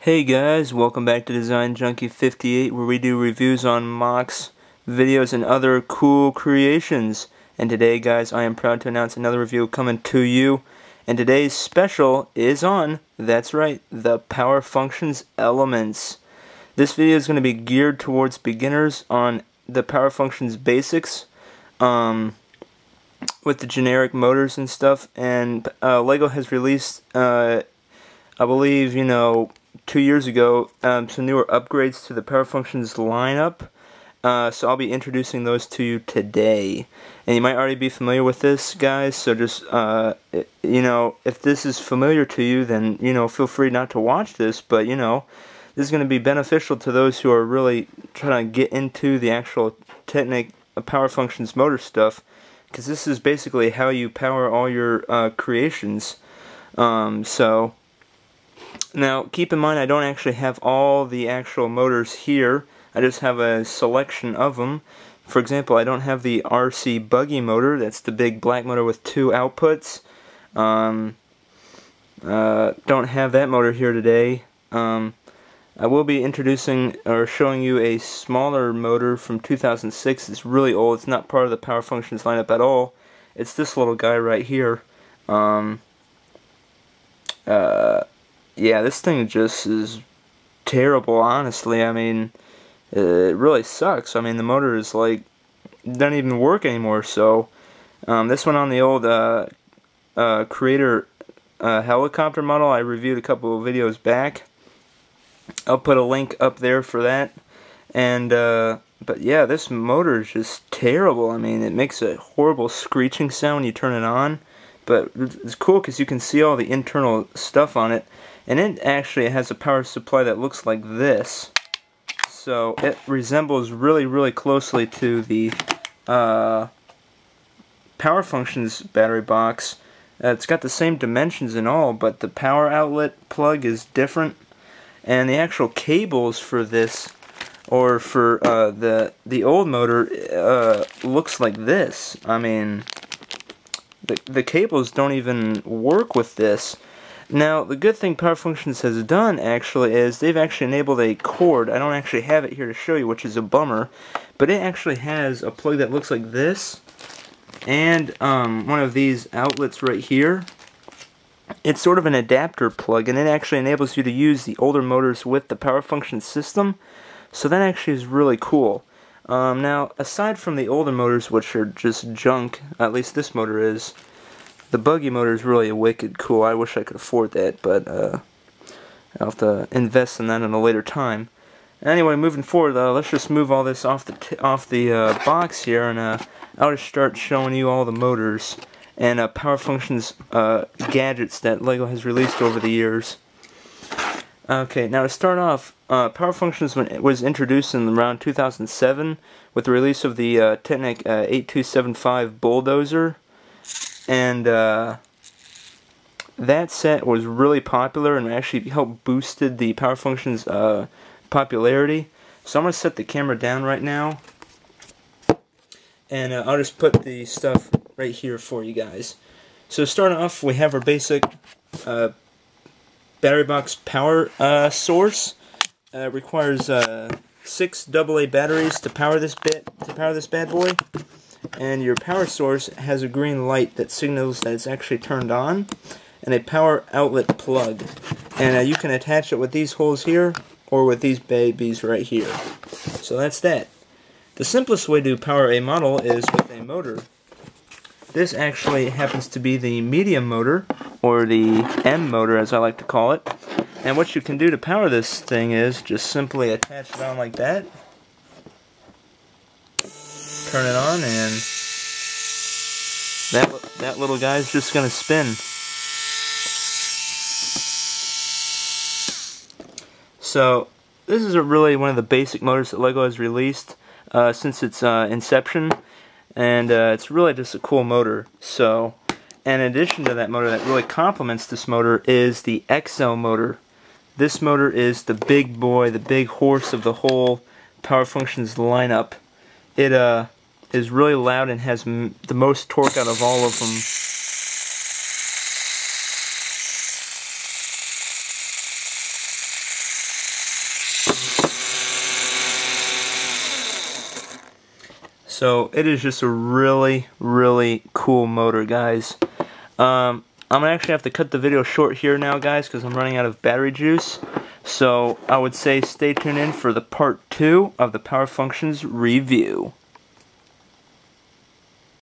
Hey guys, welcome back to Design Junkie 58 where we do reviews on MOCs, videos, and other cool creations. And today guys, I am proud to announce another review coming to you. And today's special is on, that's right, the Power Functions Elements. This video is going to be geared towards beginners on the Power Functions basics. Um, with the generic motors and stuff and uh, Lego has released uh, I believe you know two years ago um, some newer upgrades to the Power Functions lineup. Uh, so I'll be introducing those to you today. And you might already be familiar with this, guys, so just, uh, you know, if this is familiar to you, then, you know, feel free not to watch this, but, you know, this is going to be beneficial to those who are really trying to get into the actual Technic uh, Power Functions motor stuff, because this is basically how you power all your uh, creations. Um, so, now, keep in mind I don't actually have all the actual motors here. I just have a selection of them. For example, I don't have the RC buggy motor. That's the big black motor with two outputs. Um, uh, don't have that motor here today. Um, I will be introducing or showing you a smaller motor from 2006. It's really old. It's not part of the Power Functions lineup at all. It's this little guy right here. Um, uh, yeah, this thing just is terrible, honestly. I mean, it really sucks. I mean, the motor is like, doesn't even work anymore, so, um, this one on the old, uh, uh, Creator, uh, helicopter model I reviewed a couple of videos back. I'll put a link up there for that. And, uh, but yeah, this motor is just terrible. I mean, it makes a horrible screeching sound when you turn it on. But it's cool because you can see all the internal stuff on it and it actually has a power supply that looks like this. So it resembles really really closely to the uh, power functions battery box. Uh, it's got the same dimensions and all but the power outlet plug is different. And the actual cables for this or for uh, the the old motor uh, looks like this. I mean the, the cables don't even work with this now, the good thing Power Functions has done, actually, is they've actually enabled a cord. I don't actually have it here to show you, which is a bummer. But it actually has a plug that looks like this. And um, one of these outlets right here. It's sort of an adapter plug, and it actually enables you to use the older motors with the Power Functions system. So that actually is really cool. Um, now, aside from the older motors, which are just junk, at least this motor is, the buggy motor is really wicked cool. I wish I could afford that, but uh, I'll have to invest in that in a later time. Anyway, moving forward, uh, let's just move all this off the off the uh, box here, and uh, I'll just start showing you all the motors and uh, power functions uh, gadgets that LEGO has released over the years. Okay, now to start off, uh, Power Functions was introduced in around 2007 with the release of the uh, Technic uh, 8275 Bulldozer and uh, that set was really popular and actually helped boosted the Power Functions uh, popularity. So I'm going to set the camera down right now, and uh, I'll just put the stuff right here for you guys. So starting off, we have our basic uh, battery box power uh, source. Uh, requires six AA batteries to power this bit to power this bad boy and your power source has a green light that signals that it's actually turned on and a power outlet plug. And uh, you can attach it with these holes here or with these babies right here. So that's that. The simplest way to power a model is with a motor. This actually happens to be the medium motor or the M motor as I like to call it. And what you can do to power this thing is just simply attach it on like that turn it on and that, that little guy's just going to spin. So this is really one of the basic motors that LEGO has released uh, since its uh, inception and uh, it's really just a cool motor. So in addition to that motor that really complements this motor is the XL motor. This motor is the big boy, the big horse of the whole Power Functions lineup. It uh is really loud and has the most torque out of all of them. So it is just a really, really cool motor, guys. Um, I'm gonna actually have to cut the video short here now, guys, because I'm running out of battery juice. So I would say stay tuned in for the part two of the Power Functions review.